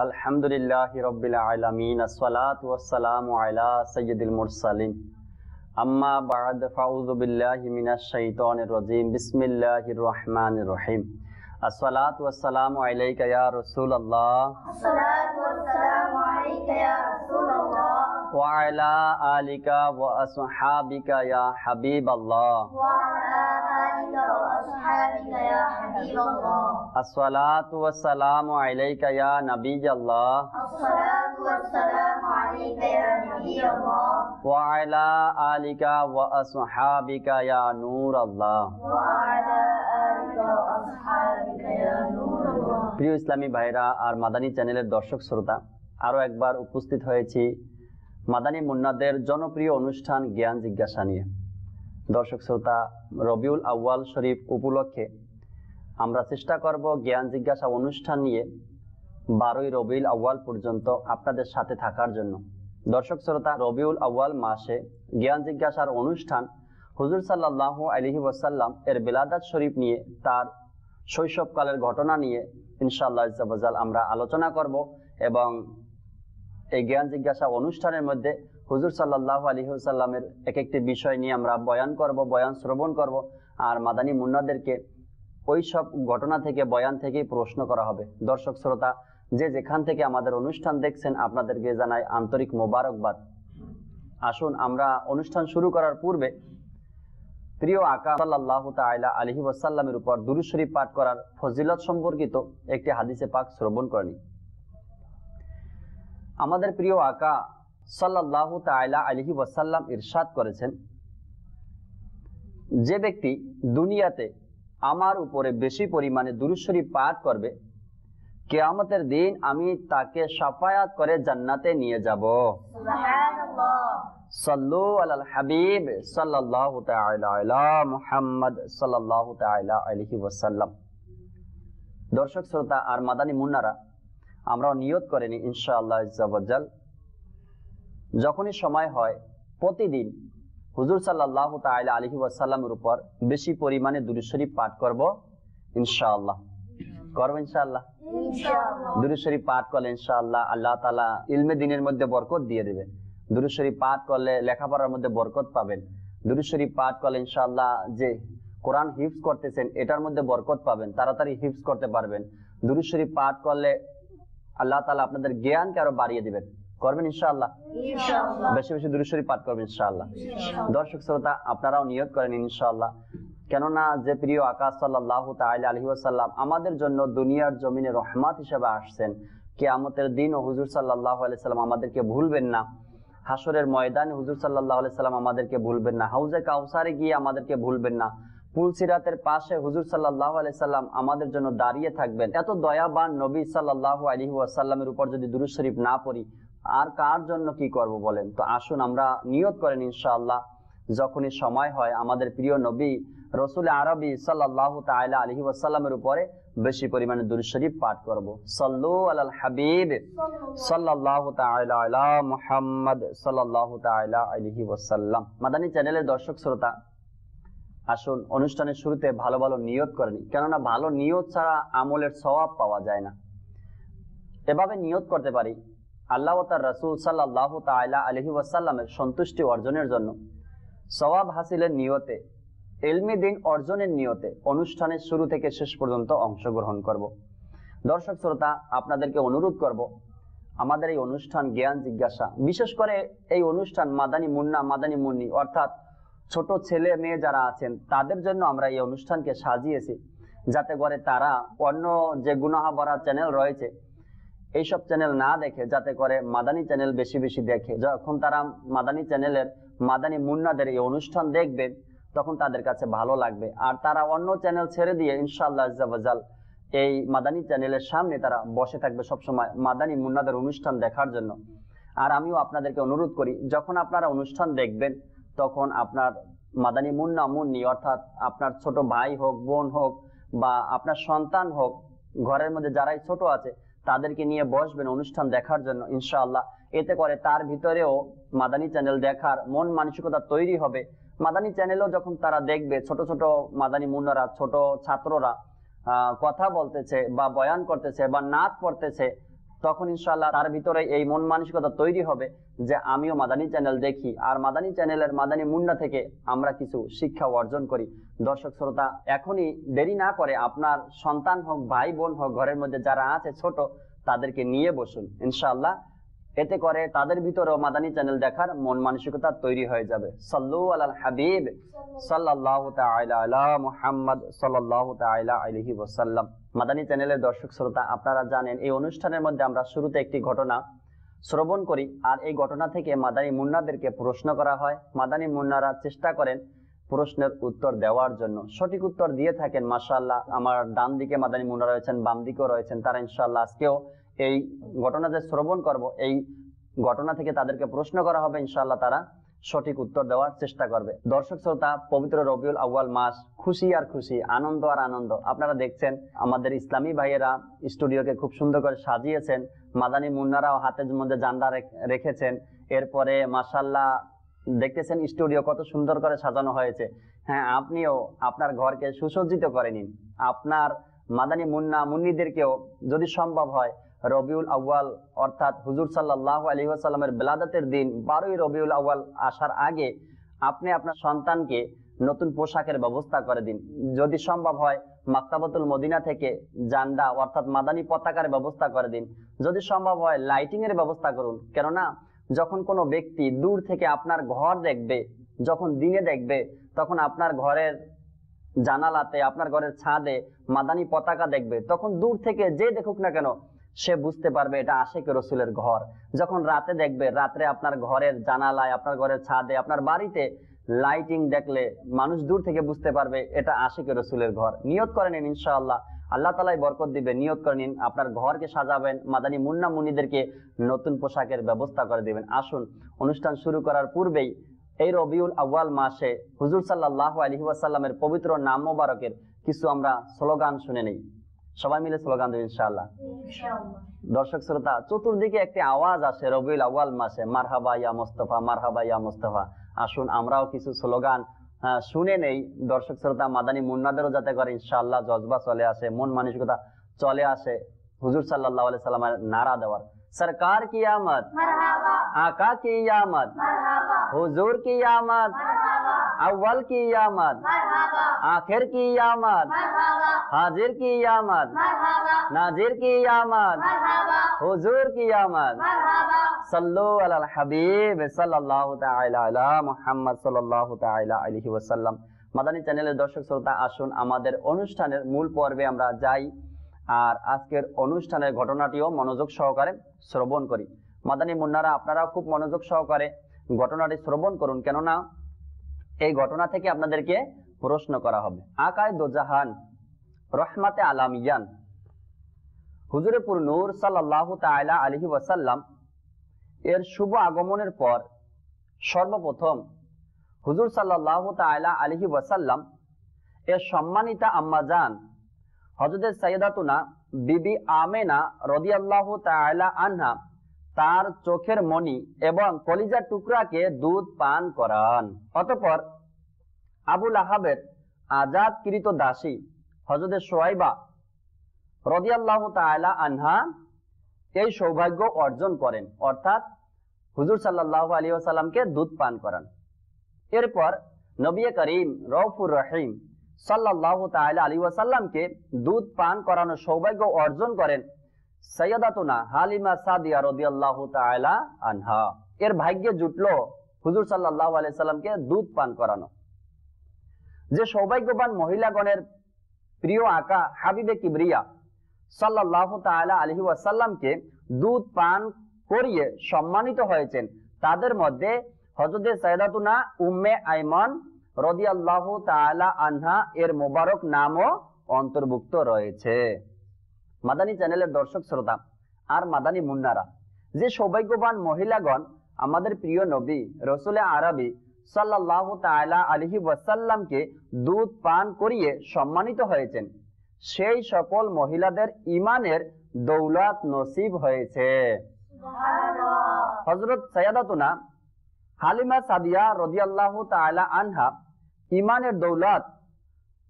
الحمد لله رب العالمين الصلاة والسلام على سيد المرسلين أما بعد فأعوذ بالله من الشيطان الرجيم بسم الله الرحمن الرحيم الصلاة والسلام عليك يا رسول الله الصلاة والسلام عليك يا رسول الله وعلى آلك وأصحابك يا حبيب الله وعلى آلك وأصحابك يا حبيب الله আল্লাহ আল্লাহ প্রিয় ইসলামী ভাইরা আর মাদানী চ্যানেলের দর্শক শ্রোতা আরও একবার উপস্থিত হয়েছি মাদানী মুন্নাদের জনপ্রিয় অনুষ্ঠান জ্ঞান জিজ্ঞাসা নিয়ে। দর্শক শ্রোতা রবিউল আউয়াল শরীফ উপলক্ষে আমরা চেষ্টা করব জ্ঞান জিজ্ঞাসা অনুষ্ঠান নিয়ে বারোই রবিউল আউয়াল পর্যন্ত আপনাদের সাথে থাকার জন্য। দর্শক শ্রোতা, রবিউল আউয়াল মাসে জ্ঞান জিজ্ঞাসার অনুষ্ঠান হুজুর সাল্লাহ আলহি ওয়াসাল্লাম এর বিলাদাত শরীফ নিয়ে, তার শৈশবকালের ঘটনা নিয়ে ইনশাআল্লাহ আমরা আলোচনা করব এবং এই জ্ঞান জিজ্ঞাসা অনুষ্ঠানের মধ্যে হুজুর সাল্লাহ আলী সাল্লামের এক একটি বিষয় নিয়ে আমরা বয়ান করব, বয়ান শ্রবণ করব। আর মাদানী মুন্নাদেরকে ওই সব ঘটনা থেকে, বয়ান থেকেই প্রশ্ন করা হবে। দর্শক, শ্রোতা, যে যেখান থেকে আমাদের অনুষ্ঠান দেখছেন, আপনাদেরকে জানাই আন্তরিক মোবারকবাদ। আসুন, আমরা অনুষ্ঠান শুরু করার পূর্বে প্রিয় আকা সাল্লাহ তাইলা আলহি ওয়াসাল্লামের উপর দুরুদ শরীফ পাঠ করার ফজিলত সম্পর্কিত একটি হাদিসে পাক শ্রবণ করেনি আমাদের প্রিয় আকা সাল্লাহ তাইলা আলহি ওয়াসাল্লাম ইরশাদ করেছেন, যে ব্যক্তি দুনিয়াতে আমার উপরে বেশি পরিমাণে দুরুশ্বরি পাঠ করবে। কেয়ামতের দিন আমি তাকে সাফায়াত করে জান্নাতে নিয়ে যাব। সাল্লু আলাল হাবিব সাল্লাল্লাহু তাআলা মুহাম্মদ সাল্লাল্লাহু তাআলা আলাইহি ওয়াসাল্লাম। দর্শক শ্রোতা আর মাদানী মুন্নারা আমরাও নিয়ত করেনি ইনশাআল্লাহ যখনই সময় হয় প্রতিদিন হুজুর সাল্লাহ তাইলা আলহি ওয়াসাল্লামের উপর বেশি পরিমাণে দুরুশরী পাঠ করব? ইনশাআল্লাহ। করব ইনশাআল্লাহ? দুরুশরী পাঠ করলে ইনশাআল্লাহ আল্লাহ তালা ইলমে দিনের মধ্যে বরকত দিয়ে দেবে। দুরুশরী পাঠ করলে লেখাপড়ার মধ্যে বরকত পাবেন। দুরুশরী পাঠ করলে ইনশাআল্লাহ যে কোরআন হিফস করতেছেন এটার মধ্যে বরকত পাবেন তাড়াতাড়ি হিফস করতে পারবেন। দুরুশরী পাঠ করলে আল্লাহ তালা আপনাদের জ্ঞানকে আরও বাড়িয়ে দিবেন। করবেন ইনশাআল্লাহ? বেশি বেশি দূরশ্বরী পাঠ করবেন ইনশাআল্লাহ। দর্শক শ্রোতা আপনারাও নিয়োগ করেন ইনশাআল্লাহ। কেননা যে প্রিয় আকাশ সাল্লাহ তাইল আলহি আসাল্লাম আমাদের জন্য দুনিয়ার জমিনে রহমাত হিসেবে আসছেন কেয়ামতের দিন ও হুজুর সাল্লাহ আলাইসাল্লাম আমাদেরকে ভুলবেন না। হাসরের ময়দানে হুজুর সাল্লাহ আলাইসাল্লাম আমাদেরকে ভুলবেন না। হাউজে কাউসারে গিয়ে আমাদেরকে ভুলবেন না। পুলসিরাতের পাশে হুজুর সাল্লাহ আলাইসাল্লাম আমাদের জন্য দাঁড়িয়ে থাকবেন। এত দয়াবান নবী সাল্লাহ আলহি আসাল্লামের উপর যদি দুরুশরীফ না পড়ি আর কার জন্য কি করব বলেন? তো আসুন আমরা নিয়ত করেন ইনশাআল্লাহ, যখনই সময় হয় আমাদের প্রিয় নবী রসুল আরবি সাল্লাহ তাইলা আলহি ওয়াসাল্লামের উপরে বেশি পরিমাণে দুরূদ শরীফ পাঠ করব। সল্লু আলাল হাবিব সাল্লাল্লাহু তাআলা আলা মুহাম্মদ সাল্লাল্লাহু তাআলা আলাইহি ওয়াসাল্লাম। মাদানী চ্যানেলের দর্শক শ্রোতা, আসুন অনুষ্ঠানের শুরুতে ভালো ভালো নিয়ত করেনি কেননা ভালো নিয়ত ছাড়া আমলের সওয়াব পাওয়া যায় না। এভাবে নিয়ত করতে পারি আল্লাহ তার রসুল সাল্লাহ তাইলা আলহি ওয়াসাল্লামের সন্তুষ্টি অর্জনের জন্য সওয়াব হাসিলের নিয়তে এলমি দিন অর্জনের নিয়তে অনুষ্ঠানের শুরু থেকে শেষ পর্যন্ত অংশগ্রহণ করব। দর্শক শ্রোতা, আপনাদেরকে অনুরোধ করব, আমাদের এই অনুষ্ঠান জ্ঞান জিজ্ঞাসা, বিশেষ করে এই অনুষ্ঠান মাদানী মুন্না, মাদানী মুন্নি, অর্থাৎ ছোট ছেলে মেয়ে যারা আছেন, তাদের জন্য আমরা এই অনুষ্ঠানকে সাজিয়েছি, যাতে করে তারা অন্য যে গুনাহা ভরা চ্যানেল রয়েছে এইসব চ্যানেল না দেখে, যাতে করে মাদানী চ্যানেল বেশি বেশি দেখে। যখন তারা মাদানী চ্যানেলের মাদানী মুন্নাদের এই অনুষ্ঠান দেখবে, তখন তাদের কাছে ভালো লাগবে। আর তারা অন্য চ্যানেল ছেড়ে দিয়ে আজ্জাবাজাল এই মাদানী চ্যানেলের সামনে তারা বসে থাকবে সবসময় মাদানী মুন্নাদের অনুষ্ঠান দেখার জন্য। আর আমিও আপনাদেরকে অনুরোধ করি, যখন আপনারা অনুষ্ঠান দেখবেন, তখন আপনার মাদানী মুন্না মুন্নি, অর্থাৎ আপনার ছোট ভাই হোক, বোন হোক, বা আপনার সন্তান হোক, ঘরের মধ্যে যারাই ছোট আছে তাদেরকে নিয়ে বসবেন অনুষ্ঠান দেখার জন্য, ইনশাআল্লাহ। এতে করে তার ভিতরেও মাদানী চ্যানেল দেখার মন মানসিকতা তৈরি হবে। মাদানী চ্যানেলও যখন তারা দেখবে, ছোট ছোট মাদানী মুন্নারা, ছোট ছাত্ররা কথা বলতেছে বা বয়ান করতেছে বা নাচ পড়তেছে তখন ইনশাল্লাহ তার ভিতরে এই মন মানসিকতা তৈরি হবে যে আমিও মাদানী চ্যানেল দেখি। আর মাদানী চ্যানেলের মাদানী মুন্ডা থেকে আমরা কিছু শিক্ষা অর্জন করি। দর্শক শ্রোতা, এখনই দেরি না করে আপনার সন্তান হোক, ভাই বোন হোক, ঘরের মধ্যে যারা আছে ছোট, তাদেরকে নিয়ে বসুন। ইনশাআল্লাহ এতে করে তাদের ভিতরেও মাদানী চ্যানেল দেখার মন মানসিকতা তৈরি হয়ে যাবে। সাল্লু আলাল হাবিব, সাল্লাল্লাহু তাআলা আলা মুহাম্মদ, সাল্লাল্লাহু তাআলা আলাইহি ওয়াসাল্লাম। মাদানী চ্যানেলের দর্শক শ্রোতা, আপনারা জানেন, এই অনুষ্ঠানের মধ্যে আমরা শুরুতে একটি ঘটনা শ্রবণ করি, আর এই ঘটনা থেকে মাদানী মুন্নাদেরকে প্রশ্ন করা হয়। মাদানী মুন্নারা চেষ্টা করেন প্রশ্নের উত্তর দেওয়ার জন্য। সঠিক উত্তর দিয়ে থাকেন, মাশাআল্লাহ। আমার ডান দিকে মাদানী মুন্না রয়েছেন বাম দিকেও রয়েছেন, তারা ইনশাআল্লাহ আজকেও এই ঘটনা যে শ্রবণ করব, এই ঘটনা থেকে তাদেরকে প্রশ্ন করা হবে ইনশাল্লাহ তারা সঠিক উত্তর দেওয়ার চেষ্টা করবে। দর্শক শ্রোতা, পবিত্র রবিউল আউয়াল মাস, খুশি আর খুশি, আনন্দ আর আনন্দ। আপনারা দেখছেন, আমাদের ইসলামী ভাইয়েরা স্টুডিওকে খুব সুন্দর করে সাজিয়েছেন। মাদানী মুন্নারাও হাতের মধ্যে রেখ- রেখেছেন। এরপরে মাসাল্লাহ দেখতেছেন স্টুডিও কত সুন্দর করে সাজানো হয়েছে। হ্যাঁ আপনিও আপনার ঘরকে সুসজ্জিত করে নিন। আপনার মাদানী মুন্না মুন্নিদেরকেও যদি সম্ভব হয় রবিউল আউয়াল, অর্থাৎ হুজুর সাল্লাহ আলী আসাল্লামের বেলাদাতের দিন, বারোই রবিউল আউয়াল আসার আগে আপনি আপনার সন্তানকে নতুন পোশাকের ব্যবস্থা করে দিন। যদি সম্ভব হয় মাক্তাবাতুল মদিনা থেকে জান্ডা, অর্থাৎ মাদানী পতাকার ব্যবস্থা করে দিন। যদি সম্ভব হয় লাইটিং এর ব্যবস্থা করুন। কেননা, যখন কোনো ব্যক্তি দূর থেকে আপনার ঘর দেখবে, যখন দিনে দেখবে, তখন আপনার ঘরের জানালাতে, আপনার ঘরের ছাদে মাদানী পতাকা দেখবে, তখন দূর থেকে যে দেখুক না কেন সে বুঝতে পারবে এটা আশেক রসুলের ঘর। যখন রাতে দেখবে, রাত্রে আপনার ঘরের জানালায়, আপনার ঘরের ছাদে, আপনার বাড়িতে লাইটিং দেখলে মানুষ দূর থেকে বুঝতে পারবে এটা আশেক রসুলের ঘর। নিয়ত করে নিন ইনশাআল্লাহ। আল্লাহ তালাই বরকত দিবে, নিয়ত করে নিন। আপনার ঘরকে সাজাবেন, মাদানী মুন্না মুনিদেরকে নতুন পোশাকের ব্যবস্থা করে দিবেন। আসুন, অনুষ্ঠান শুরু করার পূর্বেই এই রবিউল আউয়াল মাসে হুজুর সাল্লাহ আলহি ওয়াসাল্লামের পবিত্র নাম মোবারকের কিছু আমরা স্লোগান শুনে নেই। সবাই মিলে স্লোগান দেবে ইনশাআল্লাহ। দর্শক শ্রোতা চতুর্দিকে একটি আওয়াজ আসে রবিউল আওয়াল মাসে। মারহাবা ইয়া মোস্তফা মারহাবা ইয়া মোস্তফা। আসুন আমরাও কিছু স্লোগান শুনে নেই। দর্শক শ্রোতা মাদানী মুন্নাদেরও যাতে করে ইনশাআল্লাহ জজবা চলে আসে মন মানসিকতা চলে আসে হুজুর সাল্লাহ সাল্লামের নারা দেওয়ার। সরকার কি আমদ আকা কি আমদ হুজুর কি আমদ আউ্বাল কি আমদ আখের কি আমদ হাজির কি আমাদ নাজির কি আমাদ হুজুর কি আমাদ সাল্লু আলাল হাবিব সাল্লাল্লাহু তাআলা আলা মুহাম্মদ সাল্লাল্লাহু তাআলা আলাইহি ওয়াসাল্লাম। মাদানী চ্যানেলের দর্শক শ্রোতা আসুন আমাদের অনুষ্ঠানের মূল পর্বে আমরা যাই আর আজকের অনুষ্ঠানের ঘটনাটিও মনোযোগ সহকারে শ্রবণ করি। মাদানী মুন্নারা আপনারা খুব মনোযোগ সহকারে ঘটনাটি শ্রবণ করুন কেননা এই ঘটনা থেকে আপনাদেরকে প্রশ্ন করা হবে। আকায় দোজাহান রহমাতে আলামিয়ান। হুজুরেপুর নূর সাল্লাহ তাআলা আলহি ওয়াসাল্লাম এর শুভ আগমনের পর সর্বপ্রথম হুজুর সাল্লাহ তাআলা আলহি ওয়াসাল্লাম এর সম্মানিতা আম্মাজান হজরত সৈয়দাতুনা বিবি আমেনা রদিয়াল্লাহু তাআলা আনহা তার চোখের মণি এবং কলিজার টুকরাকে দুধ পান করান। অতপর আবুল আহাবের আজাদকৃত দাসী হজরত সোয়াইবা রদিয়াল্লাহু তাআলা আনহা এই সৌভাগ্য অর্জন করেন। অর্থাৎ হুজুর সাল্লাল্লাহু আলাইহি ওয়াসাল্লামকে দুধ পান করান। এরপর নবী করিম রউফুর রহিম সাল্লাল্লাহু তাআলা আলাইহি ওয়াসাল্লামকে দুধ পান করানোর সৌভাগ্য অর্জন করেন সৈয়দাতুনা হালিমা সাদিয়া রাদিয়াল্লাহু তাআলা আনহা। এর ভাগ্যে জুটলো হুজুর সাল্লাল্লাহু আলাইহি সাল্লামকে দুধ পান করানো। যে সৌভাগ্যবান মহিলাগণের প্রিয় আকা হাবিবে কিবরিয়া সাল্লাল্লাহু তাআলা আলাইহি ওয়াসাল্লামকে দুধ, পান করিয়ে সম্মানিত হয়েছেন। তাদের মধ্যে হযরত সাইয়েদাতুনা উম্মে আইমান রাদিয়াল্লাহু তাআলা আনহা এর মোবারক নামও অন্তর্ভুক্ত রয়েছে। মাদানী চ্যানেলের দর্শক শ্রোতা আর মাদানী মুন্নারা, যে সৌভাগ্যবান মহিলাগণ আমাদের প্রিয় নবী, রসুলে আরবি সাল্লাল্লাহু তাআলা আলাইহি ওয়াসাল্লামকে দুধ পান করিয়ে সম্মানিত হয়েছেন। সেই সকল মহিলাদের ইমানের দৌলত নসিব হয়েছে। হযরত হালিমা সাদিয়া রাদিয়াল্লাহু তাআলা আনহা ইমানের দৌলত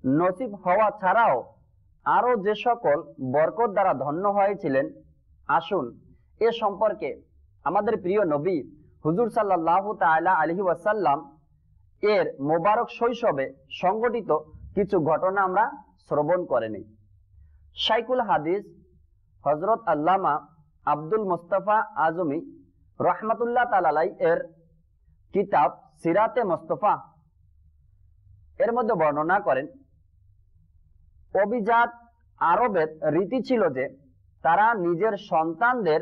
নসিব হওয়া ছাড়াও আরও যে সকল বরকত দ্বারা ধন্য হয়েছিলেন আসুন এ সম্পর্কে আমাদের প্রিয় নবী হুজুর সাল্লাহ তাআলা আলহি ওয়াসাল্লাম এর মোবারক শৈশবে সংগঠিত কিছু ঘটনা আমরা শ্রবণ করে নিই। শাইকুল হাদিস হজরত আল্লামা আব্দুল মোস্তফা আজমি রহমাতুল্লাহ তালালাই এর কিতাব সিরাতে মোস্তফা এর মধ্যে বর্ণনা করেন, অভিজাত আরবের রীতি ছিল যে তারা নিজের সন্তানদের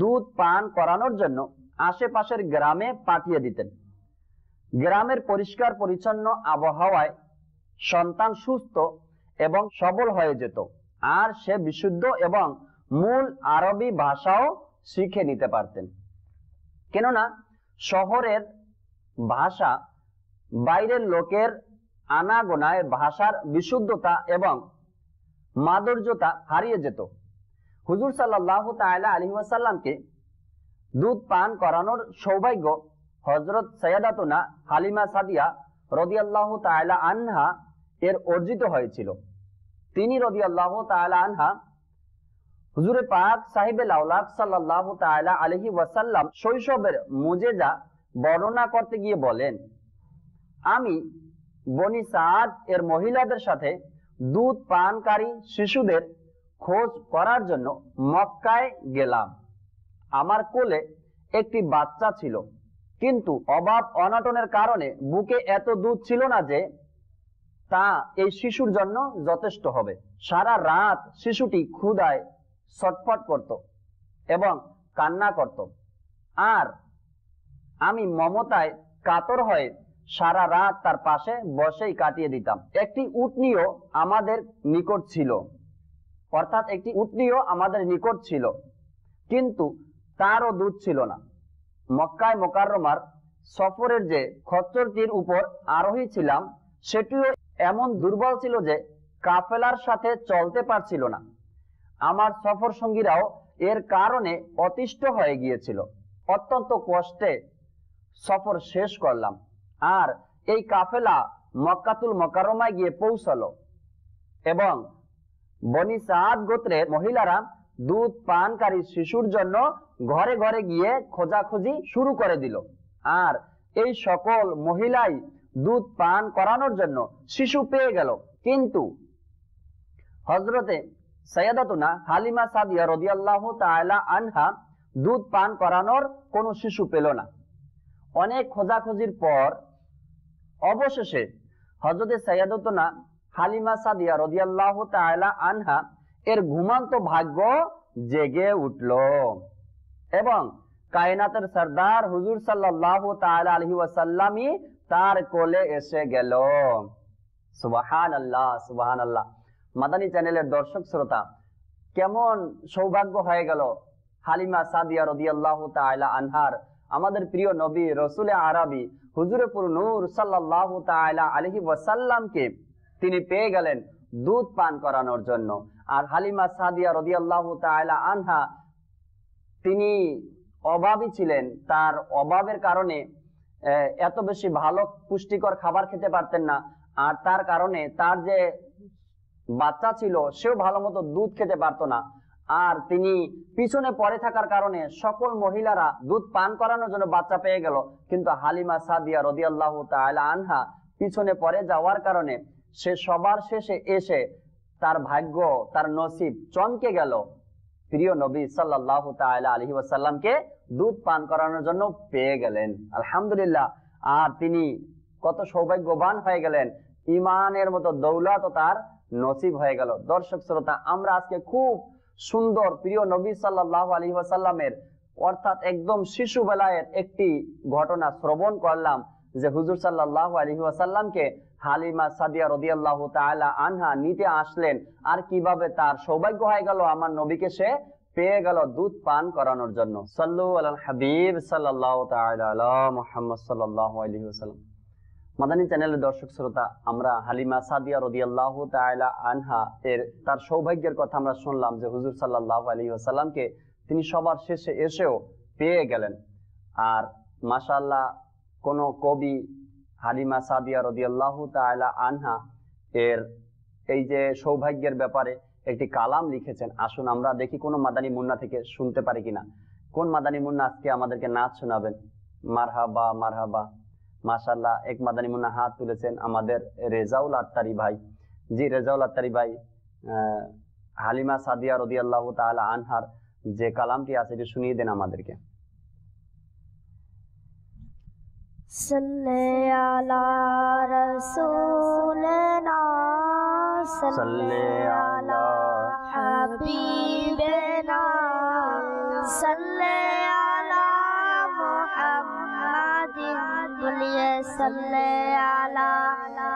দুধ পান করানোর জন্য আশেপাশের গ্রামে পাঠিয়ে দিতেন। গ্রামের পরিষ্কার পরিচ্ছন্ন আবহাওয়ায় সন্তান সুস্থ এবং সবল হয়ে যেত। আর সে বিশুদ্ধ এবং মূল আরবি ভাষাও শিখে নিতে পারতেন। কেননা শহরের ভাষা বাইরের লোকের আনাগোনায় ভাষার বিশুদ্ধতা এবং মাধুর্যতা হারিয়ে যেত। হুজুর সাল্লাহ তাইলা আলী ওয়াসাল্লামকে দুধ পান করানোর সৌভাগ্য হজরত সৈয়দাতুনা হালিমা সাদিয়া রদিয়াল্লাহ তাইলা আনহা এর অর্জিত হয়েছিল। তিনি রদিয়াল্লাহ তাইলা আনহা হুজুরে পাক সাহিবে লাউলাক সাল্লাহ তাইলা আলহি ওয়াসাল্লাম শৈশবের মুজেজা বর্ণনা করতে গিয়ে বলেন, আমি বনি সাদ এর মহিলাদের সাথে দুধ পানকারী শিশুদের খোঁজ করার জন্য মক্কায় গেলাম। আমার কোলে একটি বাচ্চা ছিল। কিন্তু অভাব অনাটনের কারণে বুকে এত দুধ ছিল না যে তা এই শিশুর জন্য যথেষ্ট হবে। সারা রাত শিশুটি ক্ষুদায় ছটফট করত এবং কান্না করত। আর আমি মমতায় কাতর হয়ে সারা রাত তার পাশে বসেই কাটিয়ে দিতাম। একটি উটনিও আমাদের নিকট ছিল। অর্থাৎ একটি উটনিও আমাদের নিকট ছিল। কিন্তু তারও দুধ ছিল না। মক্কায় মোকাররমার সফরের যে খচ্চরটির উপর আরোহী ছিলাম, সেটিও এমন দুর্বল ছিল যে কাফেলার সাথে চলতে পারছিল না। আমার সফর সঙ্গীরাও এর কারণে অতিষ্ঠ হয়ে গিয়েছিল। অত্যন্ত কষ্টে সফর শেষ করলাম আর এই কাফেলা মক্কাতুল মকারমায় গিয়ে পৌঁছালো এবং বনি সাদ গোত্রের মহিলারা দুধ পানকারী শিশুর জন্য ঘরে ঘরে গিয়ে খোঁজাখুঁজি শুরু করে দিল। আর এই সকল মহিলাই দুধ পান করানোর জন্য শিশু পেয়ে গেল। কিন্তু হজরতে সৈয়দাতুনা হালিমা সাদিয়া রদিয়াল্লাহ তাআলা আনহা দুধ পান করানোর কোনো শিশু পেল না। অনেক খোঁজাখুঁজির পর অবশেষে হজরতে সৈয়দাতুনা হালিমা সাদিয়া রদিয়াল্লাহ তাআলা আনহা এর ঘুমান্ত ভাগ্য জেগে উঠল। এবং কায়নাতের সর্দার হুজুর সাল্লাহ তাআলা আলহি ওয়াসাল্লামই তার কোলে এসে গেল। সুবাহান আল্লাহ সুবাহান আল্লাহ মাদানী চ্যানেলের দর্শক শ্রোতা, কেমন সৌভাগ্য হয়ে গেল? হালিমা সাদিয়া রদিয়াল্লাহ তাআলা আনহার, আমাদের প্রিয় নবী রসুল আরবি হুজুরপুর নূর সাল্লাহ তাআলা আলহি ওয়াসাল্লামকে তিনি পেয়ে গেলেন দুধ পান করানোর জন্য। আর হালিমা সাদিয়া রদিয়াল্লাহ তাআলা আনহা তিনি অভাবী ছিলেন। তার অভাবের কারণে এত বেশি ভালো পুষ্টিকর খাবার খেতে পারতেন না। আর তার কারণে তার যে বাচ্চা ছিল, সেও ভালো মতো দুধ খেতে পারতো না। আর তিনি পিছনে পড়ে থাকার কারণে সকল মহিলারা দুধ পান করানোর জন্য বাচ্চা পেয়ে গেল। কিন্তু হালিমা সাদিয়া রদিয়াল্লাহ তাআলা আনহা পিছনে পড়ে যাওয়ার কারণে সে সবার শেষে এসে তার ভাগ্য, তার নসিব চমকে গেল। প্রিয় নবী সাল্লাহ আলহি ওয়াসাল্লামকে দুধ পান করানোর জন্য পেয়ে গেলেন। আলহামদুলিল্লাহ, আর তিনি কত সৌভাগ্যবান হয়ে গেলেন। ইমানের মতো দৌলত তার নসিব হয়ে গেল। দর্শক শ্রোতা, আমরা আজকে খুব সুন্দর প্রিয় নবী সাল্লাহ আলী ওয়াসাল্লামের, অর্থাৎ একদম শিশু বেলায়ের একটি ঘটনা শ্রবণ করলাম। যে হুজুর সাল্লাহ আলী ওয়াসাল্লামকে হালিমা সাদিয়া রদিয়াল্লাহ তাআলা আনহা নিতে আসলেন, আর কীভাবে তার সৌভাগ্য হয়ে গেল, আমার নবীকে সে পেয়ে গেল দুধ পান করানোর জন্য। সাল্লু আল হাবিব সাল্লাহ মুহাম্মদ সাল্লাল্লাহু মাদানী চ্যানেলের দর্শক শ্রোতা, আমরা হালিমা সাদিয়া রদিয়াল্লাহ তাআলা আনহা এর, তার সৌভাগ্যের কথা আমরা শুনলাম যে হুজুর সাল্লাহ আলী ওয়াসাল্লামকে তিনি সবার শেষে এসেও পেয়ে গেলেন। আর মাশাআল্লাহ কোন কবি হালিমা সাদিয়া রদিয়াল্লাহ তাআলা আনহা এর এই যে সৌভাগ্যের ব্যাপারে একটি কালাম লিখেছেন, আসুন আমরা দেখি কোনো মাদানী মুন্না থেকে শুনতে পারি কিনা। কোন মাদানী মুন্না আজকে আমাদেরকে নাচ শোনাবেন? মারহাবা মারহাবা। মাশাল্লাহ এক মাদানী মুন্না হাত তুলেছেন আমাদের রেজাউল আত্তারি ভাই। জি, রেজাউল আত্তারি ভাই হালিমা সাদিয়া রদিয়াল্লাহু তাআলা আনহার যে কালামটি আছে, এটি শুনিয়ে দেন আমাদেরকে। صلی علی رسولنا صلی علی حبیبنا، صلی علی محمد بلیے صلی علی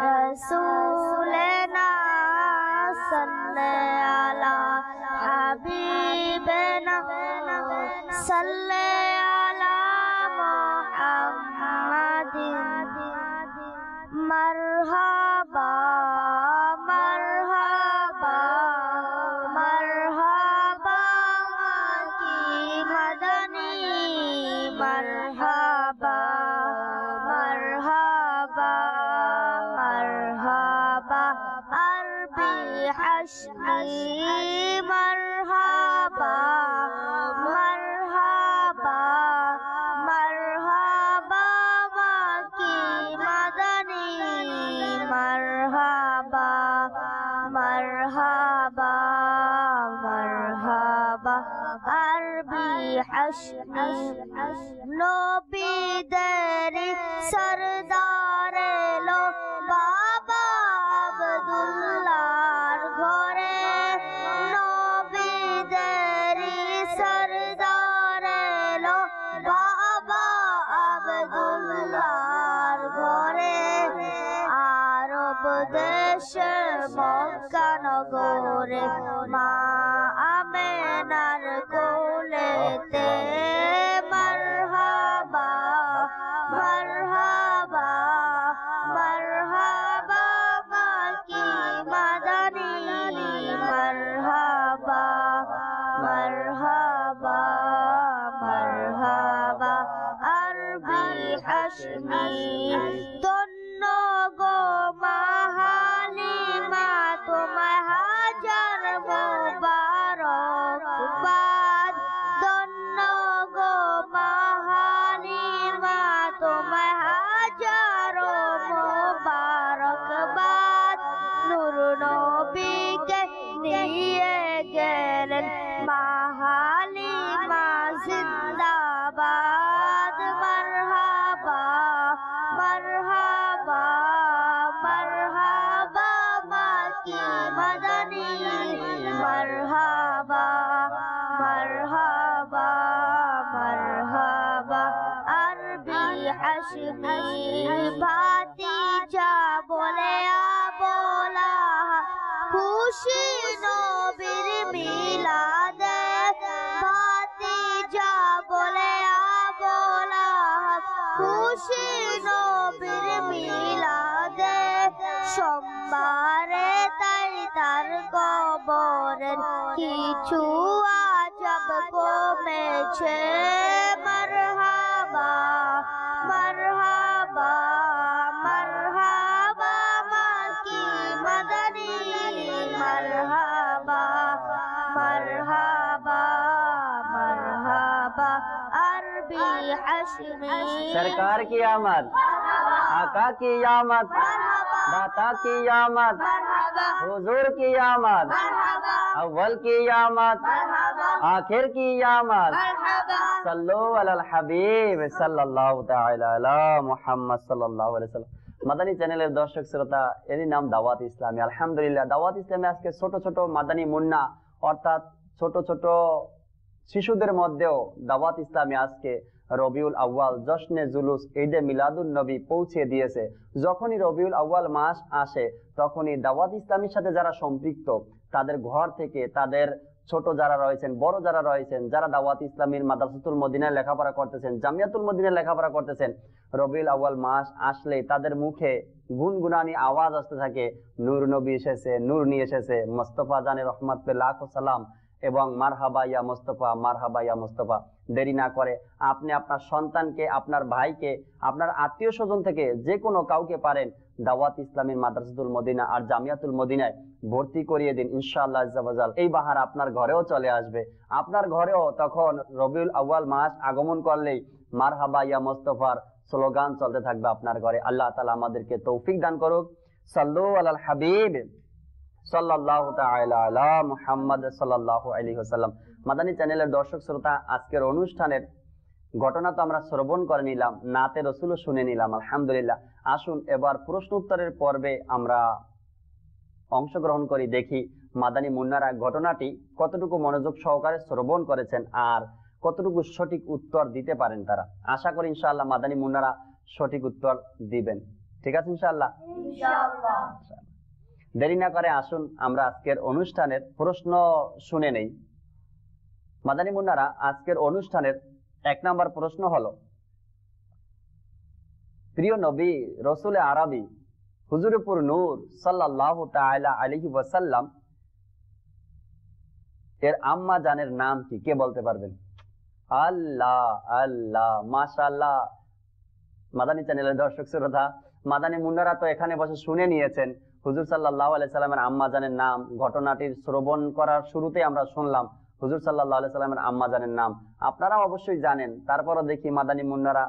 رسولنا صلی علی حبیبنا، صلی حشمی مرحبا مرحبا مرحبا کی مدنی مرحبا مرحبا مرحبا عربی حشمی お。মারহাবা মারহাবা। আরবি হাশমি ভাতিজা বলে বলা খুশি নবীর মিলাদে, ভাতিজা বলে খুশি নবীর মিলাদে, সোমবারে তাই তার কবরের কিছু پلکوں میں چھ مرحبا مرحبا مرحبا ماں کی مدنی مرحبا مرحبا مرحبا عربی حشمی سرکار کی آمد، آقا کی آمد، داتا کی آمد، حضور کی آمد، اول کی آمد आखिर की आमद মারহাবা सल्लु अलल हबीब সাল্লাল্লাহু তাআলা আলা মুহাম্মদ সাল্লাল্লাহু আলাইহি সাল্লাম মাদানী চ্যানেলের দর্শক শ্রোতা এরই নাম দাওয়াত ইসলামী আলহামদুলিল্লাহ দাওয়াত ইসলামে আজকে ছোট ছোট মাদানী মুন্না অর্থাৎ ছোট ছোট শিশুদের মধ্যেও দাওয়াত ইসলামী আজকে রবিউল আউয়াল জশ্নে জুলুস ঈদে মিলাদুন নবী পৌঁছে দিয়েছে যখনই রবিউল আউয়াল মাস আসে তখনই দাওয়াত ইসলামীর সাথে যারা সম্পৃক্ত তাদের ঘর থেকে তাদের ছোট যারা রয়েছেন, বড় যারা রয়েছেন, যারা দাওয়াত ইসলামীর মাদ্রাসাতুল মদিনায় লেখাপড়া করতেছেন, জামিয়াতুল মদিনায় লেখাপড়া করতেছেন রবিল আউয়াল মাস আসলে তাদের মুখে গুনগুনানি আওয়াজ আসতে থাকে। নূর নবী এসেছে, নূর নিয়ে এসেছে, মোস্তফা জানে রহমত পে লাখ সালাম। এবং মারহাবা ইয়া মোস্তফা, মারহাবা ইয়া মোস্তফা। দেরি না করে আপনি আপনার সন্তানকে, আপনার ভাইকে, আপনার আত্মীয় স্বজন থেকে যে কোনো কাউকে পারেন দাওয়াত ইসলামী মাদ্রাসাতুল মদিনা আর জামিয়াতুল মদিনায় ভর্তি করিয়ে দিন, ইনশাআল্লাহ আজ্জাবাজাল এই বাহার আপনার ঘরেও চলে আসবে। আপনার ঘরেও তখন রবিউল আউয়াল মাস আগমন করলেই মারহাবা ইয়া মোস্তফার স্লোগান চলতে থাকবে আপনার ঘরে। আল্লাহ তালা আমাদেরকে তৌফিক দান করুক। সাল্লু আলাল হাবিব। মাদানী চ্যানেলের দর্শক শ্রোতা, আজকের অনুষ্ঠানের ঘটনা তো আমরা শ্রবণ করে নিলাম, নাতে রসুলও শুনে নিলাম, আলহামদুলিল্লাহ। আসুন এবার প্রশ্ন উত্তরের পর্বে আমরা অংশগ্রহণ করি, দেখি মাদানী মুন্নারা ঘটনাটি কতটুকু মনোযোগ সহকারে শ্রবণ করেছেন আর কতটুকু সঠিক উত্তর দিতে পারেন তারা। আশা করি ইনশাআল্লাহ মাদানী মুন্নারা সঠিক উত্তর দিবেন। ঠিক আছে ইনশাআল্লাহ। দেরি না করে আসুন, আমরা আজকের অনুষ্ঠানের প্রশ্ন শুনে নেই। মাদানী মুন্নারা, আজকের অনুষ্ঠানের এক নম্বর প্রশ্ন হলো, প্রিয় নবী রসুল আরবি হুজুরপুর নূর সাল্লাহ তাআলা আলাইহি ওয়াসাল্লাম, এর আম্মা জানের নাম কি? কে বলতে পারবেন? আল্লাহ আল্লাহ, মাশাআল্লাহ। মাদানী চ্যানেলের দর্শক, শ্রোতা, মাদানী মুন্নারা তো এখানে বসে শুনে নিয়েছেন। হুজুর সাল্লাহ আলাইসাল্লামের আম্মা জানের নাম ঘটনাটির শ্রবণ করার শুরুতে আমরা শুনলাম হুজুর সাল্লাহ আলাইসাল্লামের আম্মা জানের নাম। আপনারা অবশ্যই জানেন তারপরও দেখি মাদানী মুন্নারা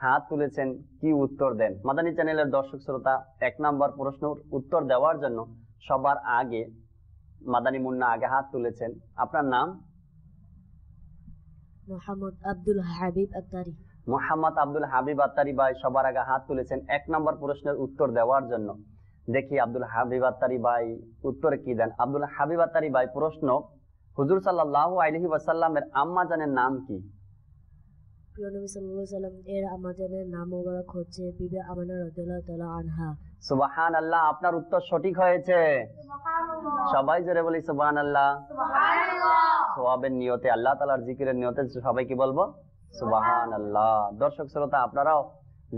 হাত তুলেছেন কি উত্তর দেন? মাদানী চ্যানেলের দর্শক শ্রোতা এক নম্বর প্রশ্নের উত্তর দেওয়ার জন্য সবার আগে মাদানী মুন্না আগে হাত তুলেছেন। আপনার নাম? মোহাম্মদ আব্দুল হাবিব আত্তারি। মোহাম্মদ আব্দুল হাবিব আত্তারি ভাই সবার আগে হাত তুলেছেন এক নম্বর প্রশ্নের উত্তর দেওয়ার জন্য। দেখি আব্দুল হাবিব আত্তারি ভাই উত্তরে কি দেন? আব্দুল হাবিব আত্তারি ভাই প্রশ্ন হুজুর সাল্লাহ আলহি ওয়াসাল্লামের আম্মা জানের নাম কি? প্রিয় নবী সাল্লাল্লাহু সাল্লাম এর আমাদের নাম মোবারক হচ্ছে বিবি আমানা রাদিয়াল্লাহু তাআলা আনহা। সুবাহান আল্লাহ আপনার উত্তর সঠিক হয়েছে। সবাই জোরে বলি সুবাহান আল্লাহ সোয়াবের নিয়তে আল্লাহ তালার জিকিরের নিয়তে সবাই কি বলব সুবাহান আল্লাহ দর্শক শ্রোতা আপনারাও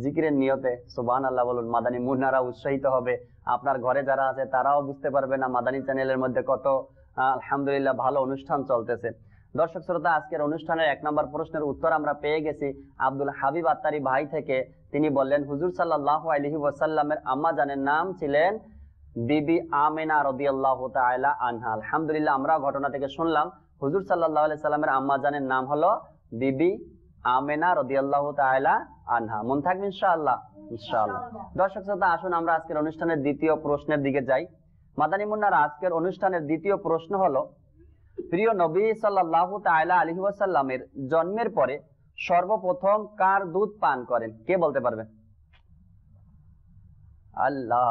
জিকিরের নিয়তে সুবাহান আল্লাহ বলুন, মাদানী মুন্নারা উৎসাহিত হবে। আপনার ঘরে যারা আছে, তারাও বুঝতে পারবে না মাদানী চ্যানেলের মধ্যে কত আলহামদুলিল্লাহ ভালো অনুষ্ঠান চলতেছে। দর্শক শ্রোতা, আজকের অনুষ্ঠানের এক নম্বর প্রশ্নের উত্তর আমরা পেয়ে গেছি আব্দুল হাবিব আত্তারি ভাই থেকে। তিনি বললেন, হুজুর সাল্লাহ আলহি ওয়াসাল্লামের আম্মা জানের নাম ছিলেন বিবি আমেনা রদিয়াল্লাহ তাআলা আনহা। আলহামদুলিল্লাহ আমরা ঘটনা থেকে শুনলাম। হুজুর সাল্লাহ আলাইহি সাল্লামের আম্মা জানের নাম হলো বিবি আমেনা রদিয়াল্লাহ তাআলা আনহা মন থাকবে ইনশাআল্লাহ ইনশাআল্লাহ। দর্শক শ্রোতা আসুন আমরা আজকের অনুষ্ঠানের দ্বিতীয় প্রশ্নের দিকে যাই। মাদানী মুন্নার আজকের অনুষ্ঠানের দ্বিতীয় প্রশ্ন হলো প্রিয় নবী সাল্লাল্লাহু তাআলা আলাইহি ওয়াসাল্লামের জন্মের পরে সর্বপ্রথম কার দুধ পান করেন? কে বলতে পারবে? আল্লাহ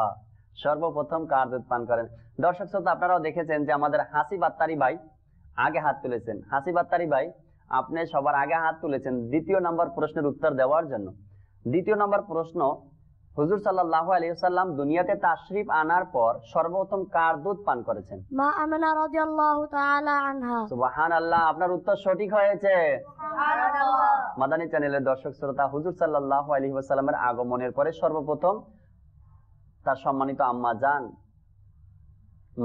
সর্বপ্রথম কার দুধ পান করেন? দর্শক শ্রোতা আপনারাও দেখেছেন যে আমাদের হাসি বাত্তারি ভাই আগে হাত তুলেছেন। হাসি বাত্তারি ভাই আপনি সবার আগে হাত তুলেছেন দ্বিতীয় নম্বর প্রশ্নের উত্তর দেওয়ার জন্য। দ্বিতীয় নম্বর প্রশ্ন হুজুর সাল্লাল্লাহু আলাইহি ওয়াসাল্লাম দুনিয়াতে তাশরিফ আনার পর সর্বপ্রথম কার দুধ পান করেছেন? মা আমিনা রাদিয়াল্লাহু তাআলা আনহা। সুবহানাল্লাহ আপনার উত্তর সঠিক হয়েছে। মাদানী চ্যানেলের দর্শক শ্রোতা হুজুর সাল্লাল্লাহু আলাইহি ওয়াসাল্লামের আগমনের পরে সর্বপ্রথম তার সম্মানিত আম্মা জান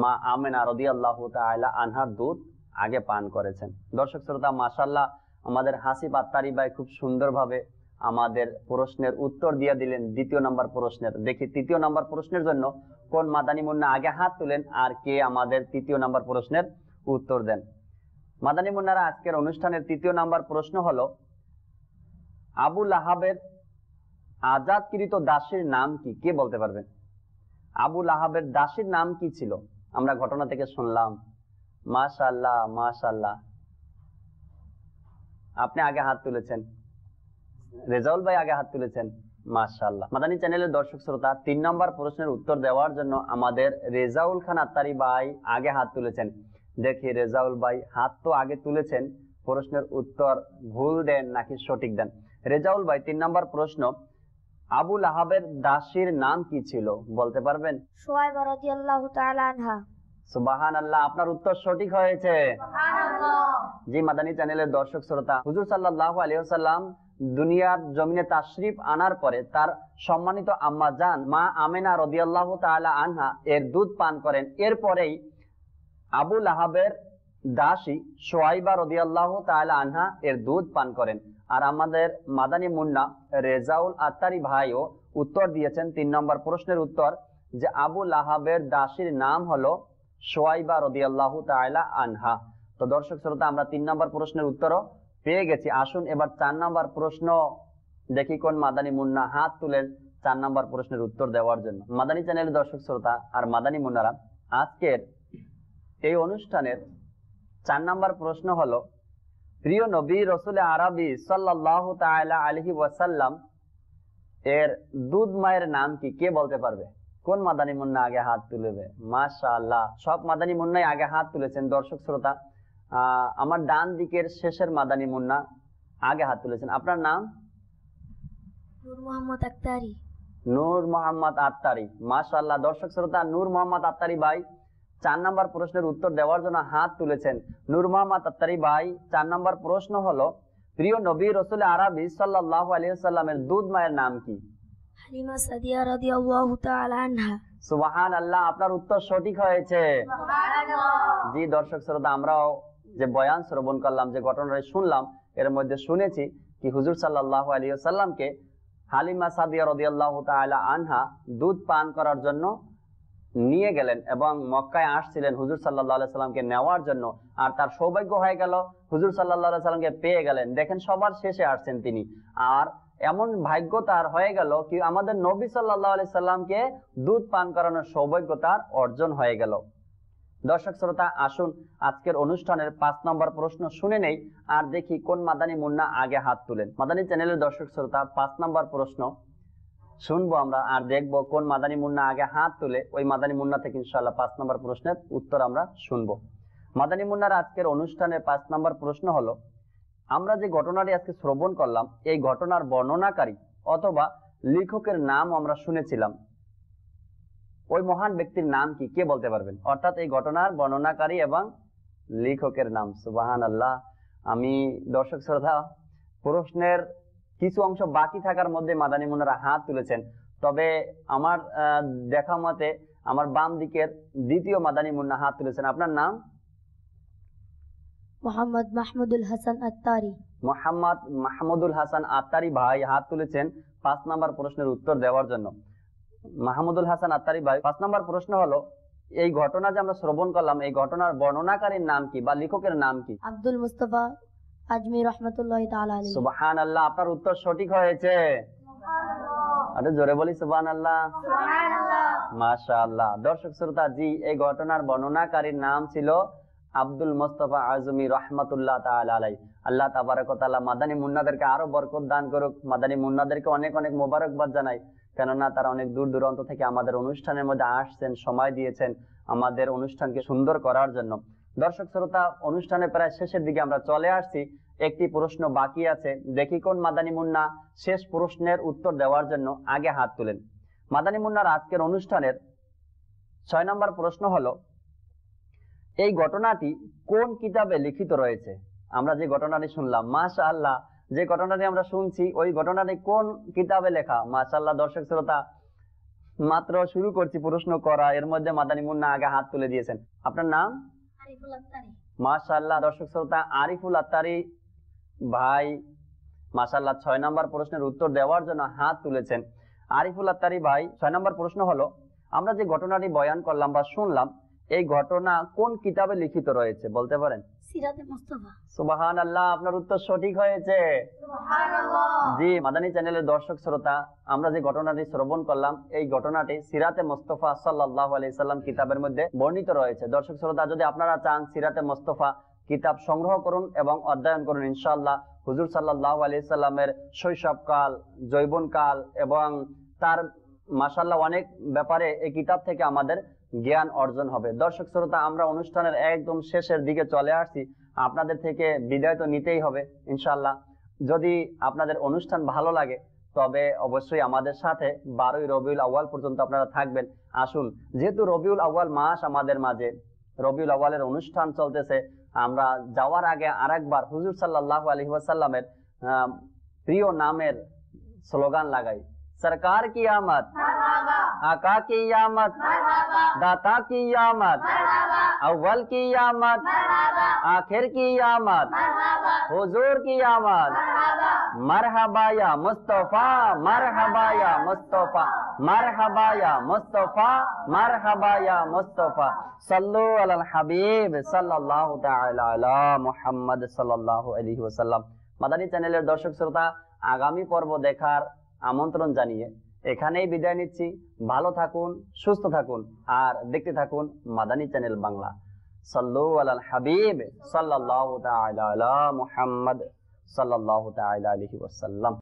মা আমেনা রাদিয়াল্লাহু তাআলা আনহার দুধ আগে পান করেছেন। দর্শক শ্রোতা, মাশাআল্লাহ, আমাদের হাসি বাত্তারি ভাই খুব সুন্দরভাবে আমাদের প্রশ্নের উত্তর দিয়ে দিলেন দ্বিতীয় নম্বর প্রশ্নের। দেখি তৃতীয় নম্বর প্রশ্নের জন্য কোন মাদানী মুন্না আগে হাত তুলেন আর কে আমাদের তৃতীয় নম্বর প্রশ্নের উত্তর দেন। মাদানী মুন্নারা আজকের অনুষ্ঠানের তৃতীয় নাম্বার প্রশ্ন হলো, আবু লাহাবের আজাদকৃত দাসীর নাম কি? কে বলতে পারবেন? আবু লাহাবের দাসীর নাম কি ছিল? আমরা ঘটনা থেকে শুনলাম। মাশাল্লাহ মাশাল্লাহ আপনি আগে হাত তুলেছেন। রেজাউল ভাই আগে হাত তুলেছেন। মাশাল্লাহ মাদানী চ্যানেলের দর্শক শ্রোতা, তিন নম্বর প্রশ্নের উত্তর দেওয়ার জন্য আমাদের রেজাউল খান আত্তারি ভাই আগে হাত তুলেছেন। দেখি রেজাউল ভাই হাত তো আগে তুলেছেন, প্রশ্নের উত্তর ভুল দেন নাকি সঠিক দেন? রেজাউল ভাই, তিন নম্বর প্রশ্ন, আবুল আহাবের দাসীর নাম কি ছিল? বলতে পারবেন? সুয়াইবা রাদিয়াল্লাহু তাআলা আনহা। সুবাহান আল্লাহ আপনার উত্তর সঠিক হয়েছে। জি মাদানী চ্যানেলের দর্শক শ্রোতা হুজুর সাল্লাল্লাহু আলাইহি ওয়াসাল্লাম দুনিয়ার জমিনে তাশরিফ আনার পরে তার সম্মানিত আম্মা জান মা আমেনা রাদিয়াল্লাহু তাআলা আনহা এর দুধ পান করেন। এরপরেই আবু লাহাবের দাসী সোয়াইবা রদিয়াল্লাহ তাআলা আনহা এর দুধ পান করেন। আর আমাদের মাদানী মুন্না রেজাউল আত্তারি ভাইও উত্তর দিয়েছেন তিন নম্বর প্রশ্নের উত্তর যে আবু লাহাবের দাসীর নাম হলো সোয়াইবা রদিয়াল্লাহ তাআলা আনহা। তো দর্শক শ্রোতা, আমরা তিন নম্বর প্রশ্নের উত্তরও পেয়ে গেছি। আসুন এবার চার নম্বর প্রশ্ন দেখি কোন মাদানী মুন্না হাত তুলেন চার নম্বর প্রশ্নের উত্তর দেওয়ার জন্য। মাদানী চ্যানেলের দর্শক শ্রোতা আর মাদানী মুন্নারা, আজকের এই অনুষ্ঠানের চার নম্বর প্রশ্ন হলো, প্রিয় নবী রসুল আরবি সাল্লাহ তাআলা আলহি ওয়াসাল্লাম এর দুধ মায়ের নাম কি? কে বলতে পারবে? কোন মাদানী মুন্না আগে হাত তুলবে? মাশাআল্লাহ। সব মাদানী মুন্নাই আগে হাত তুলেছেন দর্শক শ্রোতা। আমার ডান দিকের শেষের মাদানী মুন্না আগে হাত তুলেছেন। আপনার নাম? নূর মোহাম্মদ আক্তারি। নূর মোহাম্মদ আত্তারি মাশাআল্লাহ। দর্শক শ্রোতা নূর মোহাম্মদ আত্তারি ভাই চার নম্বর প্রশ্নের উত্তর দেওয়ার জন্য হাত তুলেছেন। নূর মোহাম্মদ আত্তারি ভাই চার নম্বর প্রশ্ন হলো প্রিয় নবী রসুল আরবি সাল্লাহ আলিয়াল্লামের দুধ মায়ের নাম কি? হালিমা সাদিয়া রাদিয়াল্লাহু তাআলা আনহা। সুবাহান আল্লাহ আপনার উত্তর সঠিক হয়েছে। জি দর্শক শ্রোতা আমরাও যে বয়ান শ্রবণ করলাম যে ঘটনাটা শুনলাম এর মধ্যে শুনেছি কি হুজুর আলিয়া সাল্লামকে হালিমা সাদিয়া রদিয়াল্লাহ তাআলা আনহা দুধ পান করার জন্য নিয়ে গেলেন এবং মক্কায় আসছিলেন হুজুর সাল্লাহ সাল্লামকে নেওয়ার জন্য। আর তার সৌভাগ্য হয়ে গেল হুজুর সাল্লাহ সাল্লামকে পেয়ে গেলেন। দেখেন সবার শেষে আসছেন তিনি। আর এমন ভাগ্য তার হয়ে গেল কি আমাদের নবী সাল্লাহ আলি সাল্লামকে দুধ পান করানোর সৌভাগ্য তার অর্জন হয়ে গেল। দর্শক শ্রোতা, আসুন আজকের অনুষ্ঠানের পাঁচ নম্বর প্রশ্ন শুনে নেই আর দেখি কোন মাদানী মুন্না আগে হাত তুলেন। মাদানী চ্যানেলের দর্শক শ্রোতা, পাঁচ নম্বর প্রশ্ন শুনব আমরা আর দেখব কোন মাদানী মুন্না আগে হাত তুলে। ওই মাদানী মুন্না থেকে ইনশাল্লাহ পাঁচ নম্বর প্রশ্নের উত্তর আমরা শুনব। মাদানী মুন্নার আজকের অনুষ্ঠানের পাঁচ নম্বর প্রশ্ন হলো আমরা যে ঘটনাটি আজকে শ্রবণ করলাম, এই ঘটনার বর্ণনাকারী অথবা লেখকের নাম আমরা শুনেছিলাম। ওই মহান ব্যক্তির নাম কি? কে বলতে পারবেন? অর্থাৎ এই ঘটনার বর্ণনাকারী এবং লেখকের নাম। সুবাহান আল্লাহ আমি দর্শক শ্রোতা, প্রশ্নের কিছু অংশ বাকি থাকার মধ্যে মাদানী মুনারা হাত তুলেছেন। তবে আমার দেখা মতে আমার বাম দিকের দ্বিতীয় মাদানী মুন্না হাত তুলেছেন। আপনার নাম? মোহাম্মদ মাহমুদুল হাসান আত্তারি। মোহাম্মদ মাহমুদুল হাসান আত্তারি ভাই হাত তুলেছেন পাঁচ নাম্বার প্রশ্নের উত্তর দেওয়ার জন্য। মাহমুদুল হাসান আত্তারি ভাই পাঁচ নাম্বার প্রশ্ন হলো এই ঘটনা যে আমরা শ্রবণ করলাম এই ঘটনার বর্ণনাকারীর নাম কি বা লেখকের নাম কি? আব্দুল মুস্তফা আজমি রহমতুল্লাহ তাআলা আলাইহি। সুবহান আল্লাহ আপনার উত্তর সঠিক হয়েছে। আরে জোরে বলি সুবহান আল্লাহ মাশা আল্লাহ দর্শক শ্রোতা জি এই ঘটনার বর্ণনাকারীর নাম ছিল আব্দুল মোস্তফা আজমি রহমতুল্লাহ তাআলা আলাই আল্লাহ তাবারক ওয়া মাদানী মুন্নাদেরকে আরও বরকত দান করুক। মাদানী মুন্নাদেরকে অনেক অনেক মোবারকবাদ জানাই। কেননা তারা অনেক দূর দূরান্ত থেকে আমাদের অনুষ্ঠানের মধ্যে আসছেন, সময় দিয়েছেন আমাদের অনুষ্ঠানকে সুন্দর করার জন্য। দর্শক শ্রোতা, অনুষ্ঠানের প্রায় শেষের দিকে আমরা চলে আসছি। একটি প্রশ্ন বাকি আছে, দেখি কোন মাদানী মুন্না শেষ প্রশ্নের উত্তর দেওয়ার জন্য আগে হাত তুলেন। মাদানী মুন্নার আজকের অনুষ্ঠানের ছয় নম্বর প্রশ্ন হলো এই ঘটনাটি কোন কিতাবে লিখিত রয়েছে? আমরা যে ঘটনাটি শুনলাম মাশা আল্লাহ যে ঘটনাটি আমরা শুনছি ওই ঘটনাটি কোন কিতাবে লেখা? মাশাআল্লাহ দর্শক শ্রোতা মাত্র শুরু করছি প্রশ্ন করা এর মধ্যে মাদানী মুন্না আগে হাত তুলে দিয়েছেন। আপনার নাম? মাশাআল্লাহ দর্শক শ্রোতা আরিফুল আত্তারি ভাই মাশাআল্লাহ ছয় নম্বর প্রশ্নের উত্তর দেওয়ার জন্য হাত তুলেছেন। আরিফুল আত্তারি ভাই ছয় নম্বর প্রশ্ন হলো আমরা যে ঘটনাটি বয়ান করলাম বা শুনলাম এই ঘটনা কোন কিতাবে লিখিত রয়েছে বলতে পারেন? সুবাহান আল্লাহ আপনার উত্তর সঠিক হয়েছে। জি মাদানী চ্যানেলের দর্শক শ্রোতা আমরা যে ঘটনাটি শ্রবণ করলাম এই ঘটনাটি সিরাতে মোস্তফা সাল্লাহ আলাইসাল্লাম কিতাবের মধ্যে বর্ণিত রয়েছে। দর্শক শ্রোতা যদি আপনারা চান সিরাতে মোস্তফা কিতাব সংগ্রহ করুন এবং অধ্যয়ন করুন ইনশাল্লাহ হুজুর সাল্লাহ আলাইসাল্লামের শৈশবকাল যৌবনকাল এবং তার মাসাল্লাহ অনেক ব্যাপারে এই কিতাব থেকে আমাদের জ্ঞান অর্জন হবে। দর্শক শ্রোতা আমরা অনুষ্ঠানের একদম শেষের দিকে চলে আসছি। আপনাদের থেকে বিদায় তো নিতেই হবে ইনশাল্লাহ যদি আপনাদের অনুষ্ঠান ভালো লাগে তবে অবশ্যই আমাদের সাথে বারোই রবিউল আউয়াল পর্যন্ত আপনারা থাকবেন। আসুন যেহেতু রবিউল আউয়াল মাস আমাদের মাঝে রবিউল আউয়ালের অনুষ্ঠান চলতেছে আমরা যাওয়ার আগে আরেকবার হুজুর সাল্লাহ আলহি ওয়াসাল্লামের আহ, প্রিয় নামের স্লোগান লাগাই। سرکار کی آمد۔ آقا کی آمد۔ داتا کی آمد۔ اول کی آمد۔ آخر کی آمد۔ حضور کی آمد۔ مرحبا۔ یا مصطفیٰ مرحبا یا مصطفیٰ۔ مرحبا یا مصطفیٰ۔ مرحبا یا مصطفیٰ۔ صلو علی الحبیب صلی اللہ تعالی علی محمد صلی اللہ علیہ وسلم۔ مدانی চ্যানেলের سرطہ آگامی پور وہ دیکھار আমন্ত্রণ জানিয়ে এখানেই বিদায় নিচ্ছি। ভালো থাকুন, সুস্থ থাকুন, আর দেখতে থাকুন মাদানী চ্যানেল বাংলা। সাল্লু আলাল হাবিব সাল্লাহ মুহাম্মদ সাল্লাহ ওয়াসাল্লাম।